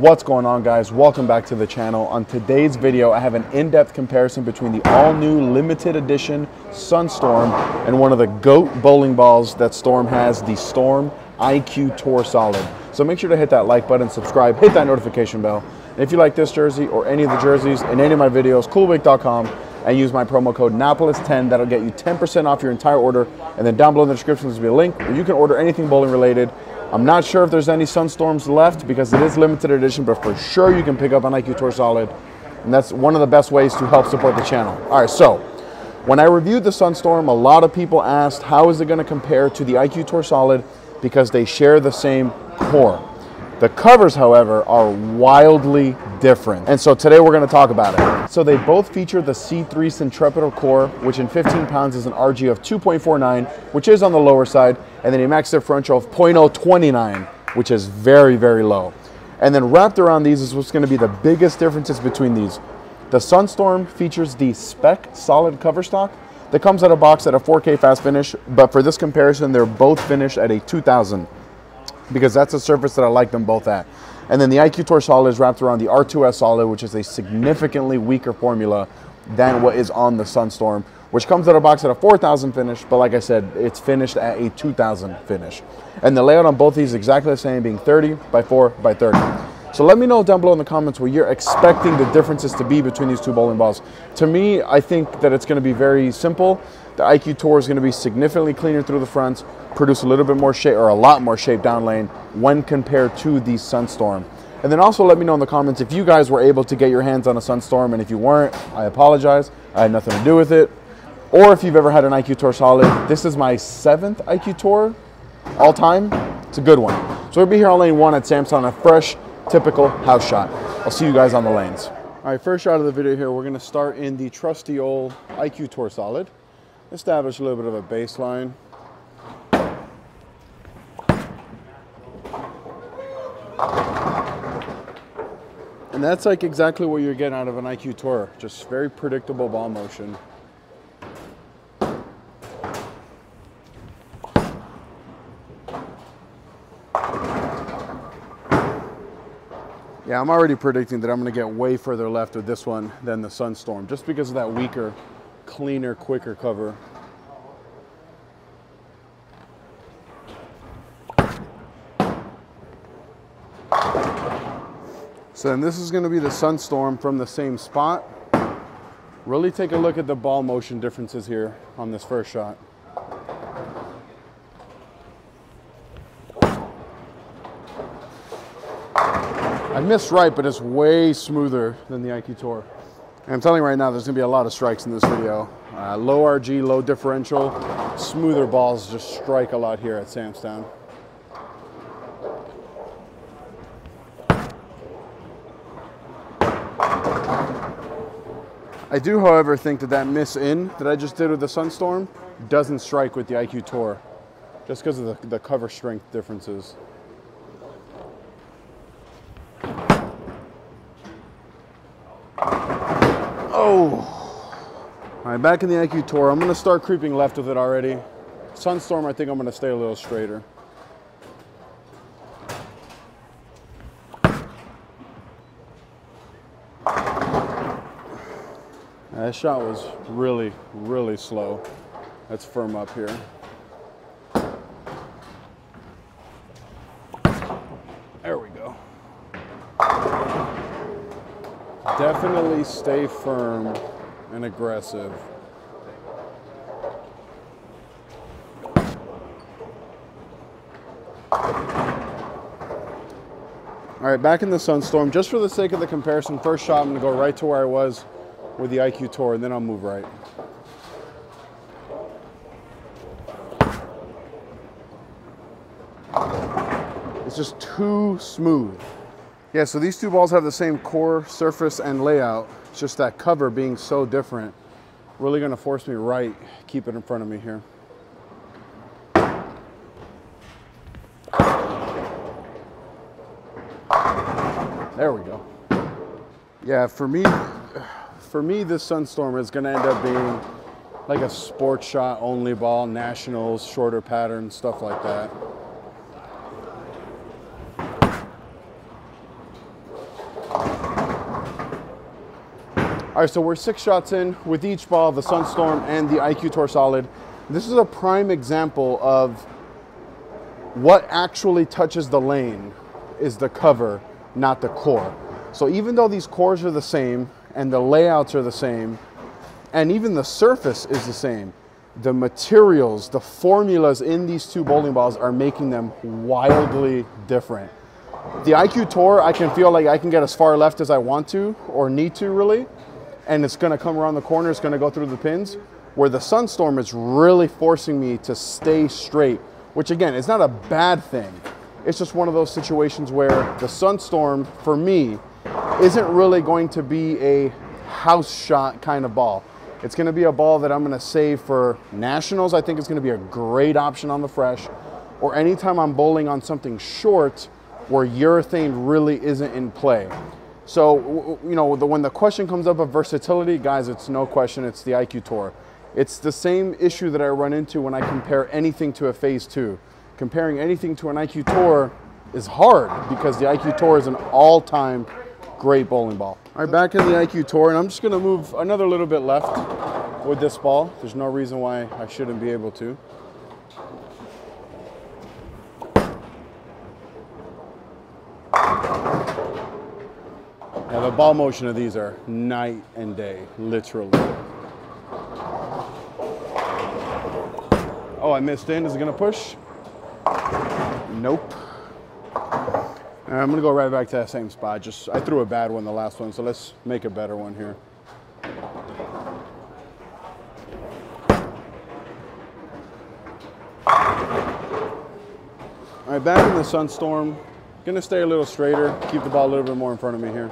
What's going on guys? Welcome back to the channel. On today's video, I have an in-depth comparison between the all-new limited edition Sunstorm and one of the GOAT bowling balls that Storm has, the Storm IQ Tour Solid. So make sure to hit that like button, subscribe, hit that notification bell. And if you like this jersey or any of the jerseys in any of my videos, coolwick.com and use my promo code NAPOLES10. That'll get you 10% off your entire order. And then down below in the description, there's be a link where you can order anything bowling related. I'm not sure if there's any Sunstorms left because it is limited edition, but for sure you can pick up an IQ Tour Solid. And that's one of the best ways to help support the channel. All right, so when I reviewed the Sunstorm, a lot of people asked how is it going to compare to the IQ Tour Solid because they share the same core. The covers, however, are wildly different. And so today we're gonna talk about it. So they both feature the C3 Centripetal core, which in 15 pounds is an RG of 2.49, which is on the lower side, and then a max differential of 0.029, which is very, very low. And then wrapped around these is what's gonna be the biggest differences between these. The Sunstorm features the spec solid cover stock that comes out of box at a 4K fast finish, but for this comparison, they're both finished at a 2000 because that's a surface that I like them both at. And then the IQ Tour Solid is wrapped around the R2S Solid, which is a significantly weaker formula than what is on the Sunstorm, which comes out of box at a 4,000 finish, but like I said, it's finished at a 2,000 finish. And the layout on both these is exactly the same, being 30 by 4 by 30. So let me know down below in the comments where you're expecting the differences to be between these two bowling balls. To me, I think that it's going to be very simple. The IQ Tour is going to be significantly cleaner through the fronts, produce a little bit more shape or a lot more shape down lane when compared to the Sunstorm. And then also let me know in the comments if you guys were able to get your hands on a Sunstorm and if you weren't, I apologize. I had nothing to do with it. Or if you've ever had an IQ Tour Solid, this is my seventh IQ Tour all time. It's a good one. So we'll be here on lane one at Samstown, a fresh, typical house shot. I'll see you guys on the lanes. All right, first shot of the video here, we're gonna start in the trusty old IQ Tour Solid establish a little bit of a baseline. And that's like exactly what you're getting out of an IQ Tour. Just very predictable ball motion. Yeah, I'm already predicting that I'm going to get way further left with this one than the Sunstorm, just because of that weaker cleaner, quicker cover. So then this is going to be the Sunstorm from the same spot. Really take a look at the ball motion differences here on this first shot. Missed right, but it's way smoother than the IQ Tour. I'm telling you right now, there's gonna be a lot of strikes in this video. Uh, low RG, low differential, smoother balls just strike a lot here at Samstown. I do, however, think that that miss in that I just did with the Sunstorm doesn't strike with the IQ Tour, just because of the, the cover strength differences. Right, back in the IQ Tour. I'm gonna start creeping left with it already. Sunstorm, I think I'm gonna stay a little straighter. That shot was really, really slow. Let's firm up here. There we go. Definitely stay firm and aggressive. All right, back in the Sunstorm. Just for the sake of the comparison, first shot, I'm gonna go right to where I was with the IQ Tour, and then I'll move right. It's just too smooth. Yeah, so these two balls have the same core, surface, and layout. It's just that cover being so different. Really gonna force me right, keep it in front of me here. There we go. Yeah, for me, for me, this Sunstorm is gonna end up being like a sports shot only ball, nationals, shorter pattern, stuff like that. All right, so we're six shots in with each ball, the Sunstorm and the IQ Tour Solid. This is a prime example of what actually touches the lane is the cover, not the core. So even though these cores are the same and the layouts are the same, and even the surface is the same, the materials, the formulas in these two bowling balls are making them wildly different. The IQ Tour, I can feel like I can get as far left as I want to or need to really, and it's gonna come around the corner, it's gonna go through the pins, where the Sunstorm is really forcing me to stay straight, which again, is not a bad thing. It's just one of those situations where the Sunstorm, for me, isn't really going to be a house shot kind of ball. It's gonna be a ball that I'm gonna save for nationals. I think it's gonna be a great option on the fresh, or anytime I'm bowling on something short where urethane really isn't in play. So, you know, the, when the question comes up of versatility, guys, it's no question, it's the IQ Tour. It's the same issue that I run into when I compare anything to a Phase 2. Comparing anything to an IQ Tour is hard because the IQ Tour is an all-time great bowling ball. All right, back in the IQ Tour, and I'm just gonna move another little bit left with this ball. There's no reason why I shouldn't be able to. The ball motion of these are night and day, literally. Oh, I missed in. Is it gonna push? Nope. I'm gonna go right back to that same spot. Just I threw a bad one the last one, so let's make a better one here. All right, back in the Sunstorm. Gonna stay a little straighter, keep the ball a little bit more in front of me here.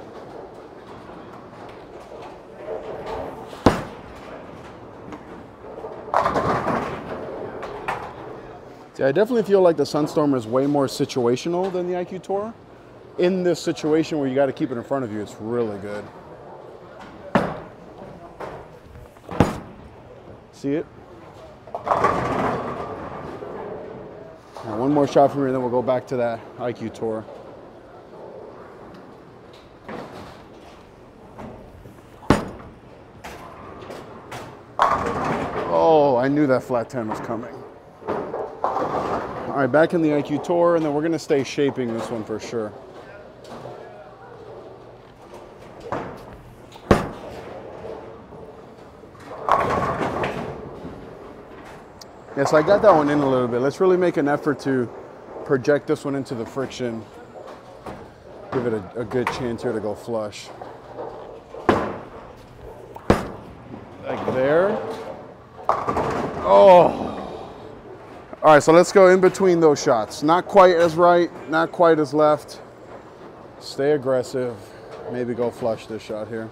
See, I definitely feel like the Sunstorm is way more situational than the IQ Tour. In this situation where you got to keep it in front of you, it's really good. See it? Right, one more shot from here, then we'll go back to that IQ Tour. Oh, I knew that flat 10 was coming. All right, back in the IQ Tour, and then we're gonna stay shaping this one for sure. Yeah, so I got that one in a little bit. Let's really make an effort to project this one into the friction. Give it a, a good chance here to go flush. Like there. Oh. All right, so let's go in between those shots. Not quite as right, not quite as left. Stay aggressive. Maybe go flush this shot here.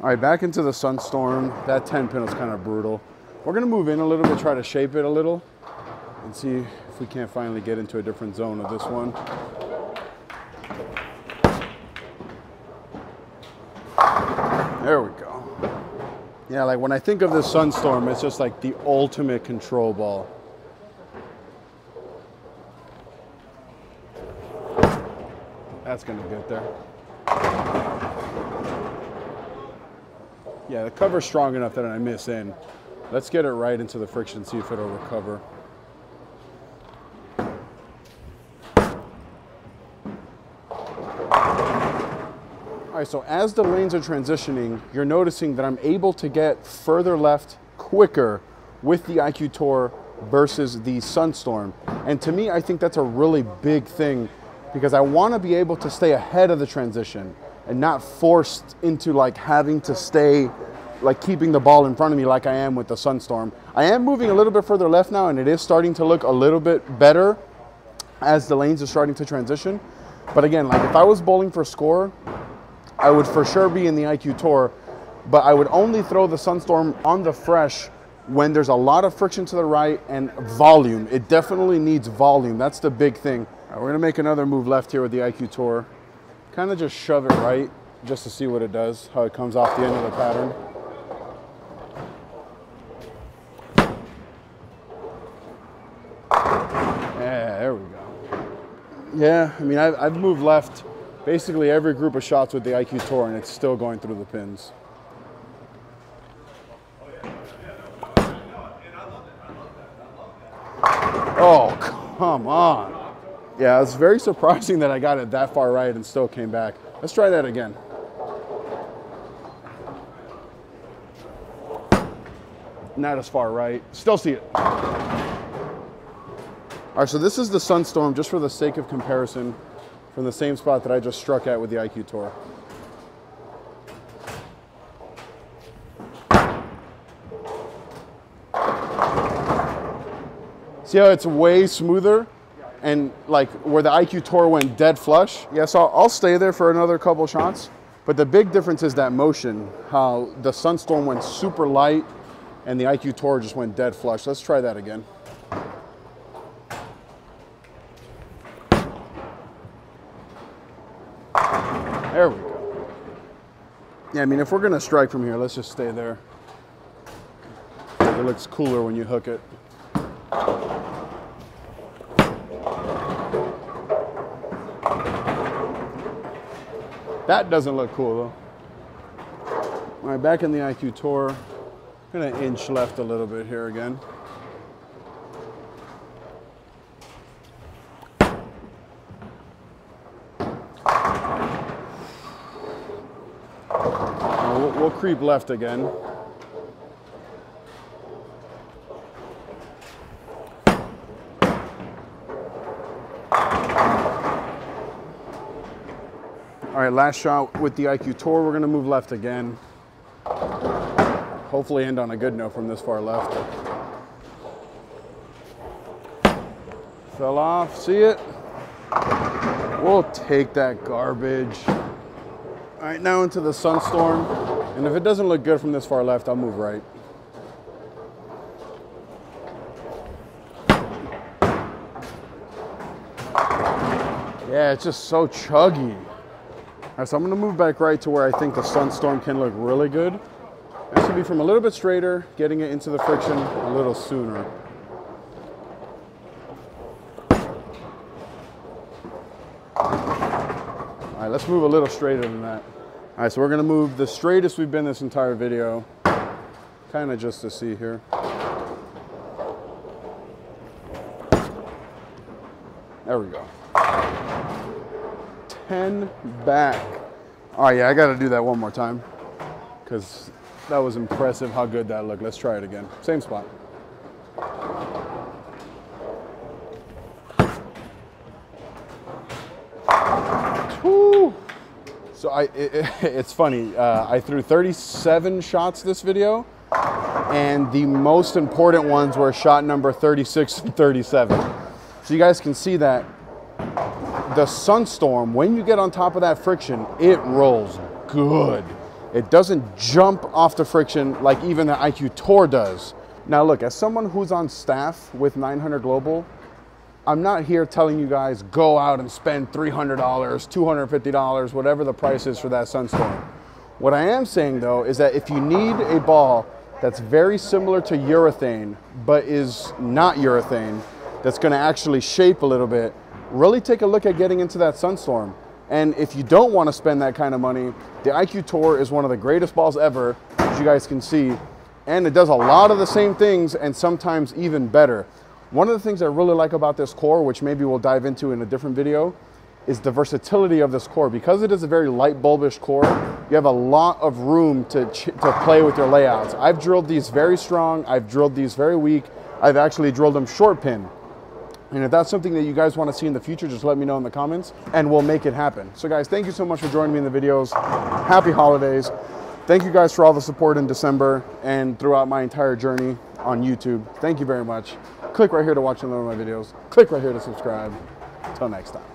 All right, back into the Sunstorm. That 10 pin was kind of brutal. We're gonna move in a little bit, try to shape it a little, and see if we can't finally get into a different zone of this one. There we go. Yeah, like when I think of the Sunstorm, it's just like the ultimate control ball. That's gonna get there. Yeah, the cover's strong enough that I miss in. Let's get it right into the friction, see if it'll recover. All right, so as the lanes are transitioning, you're noticing that I'm able to get further left quicker with the IQ Tour versus the Sunstorm. And to me, I think that's a really big thing because I want to be able to stay ahead of the transition and not forced into like having to stay like keeping the ball in front of me like I am with the Sunstorm. I am moving a little bit further left now and it is starting to look a little bit better as the lanes are starting to transition. But again, like if I was bowling for score, I would for sure be in the IQ Tour, but I would only throw the Sunstorm on the fresh when there's a lot of friction to the right and volume. It definitely needs volume. That's the big thing. Right, we're gonna make another move left here with the IQ Tour. Kind of just shove it right just to see what it does, how it comes off the end of the pattern. Yeah, there we go. Yeah, I mean, I've, I've moved left basically every group of shots with the IQ Tour, and it's still going through the pins. Oh, come on. Yeah, it's very surprising that I got it that far right and still came back. Let's try that again. Not as far right. Still see it. All right, so this is the Sunstorm, just for the sake of comparison, from the same spot that I just struck at with the IQ Tour. See how it's way smoother? And like where the IQ Tour went dead flush? Yes, I'll, I'll stay there for another couple shots. But the big difference is that motion, how the Sunstorm went super light and the IQ Tour just went dead flush. Let's try that again. There we go. Yeah, I mean, if we're gonna strike from here, let's just stay there. It looks cooler when you hook it. That doesn't look cool though. All right, back in the IQ Tour. Gonna inch left a little bit here again. We'll, we'll creep left again. All right, last shot with the IQ Tour. We're gonna move left again. Hopefully end on a good note from this far left. Fell off, see it? We'll take that garbage. All right, now into the Sunstorm. And if it doesn't look good from this far left, I'll move right. Yeah, it's just so chuggy. All right, so I'm gonna move back right to where I think the Sunstorm can look really good. This should be from a little bit straighter, getting it into the friction a little sooner. All right, let's move a little straighter than that. All right, so we're gonna move the straightest we've been this entire video, kind of just to see here. There we go. 10 back. Oh yeah, I gotta do that one more time because that was impressive how good that looked. Let's try it again. Same spot. So I, it, it's funny. Uh, I threw 37 shots this video, and the most important ones were shot number 36 and 37. So you guys can see that the Sunstorm, when you get on top of that friction, it rolls good. It doesn't jump off the friction like even the IQ Tour does. Now look, as someone who's on staff with 900 Global, I'm not here telling you guys go out and spend $300, $250, whatever the price is for that Sunstorm. What I am saying though is that if you need a ball that's very similar to urethane, but is not urethane, that's gonna actually shape a little bit, really take a look at getting into that Sunstorm. And if you don't want to spend that kind of money, the IQ Tour is one of the greatest balls ever, as you guys can see. And it does a lot of the same things and sometimes even better. One of the things I really like about this core, which maybe we'll dive into in a different video, is the versatility of this core. Because it is a very light bulbish core, you have a lot of room to, to play with your layouts. I've drilled these very strong, I've drilled these very weak, I've actually drilled them short pin. And if that's something that you guys want to see in the future, just let me know in the comments and we'll make it happen. So guys, thank you so much for joining me in the videos. Happy holidays. Thank you guys for all the support in December and throughout my entire journey on YouTube. Thank you very much. Click right here to watch another of my videos. Click right here to subscribe. Until next time.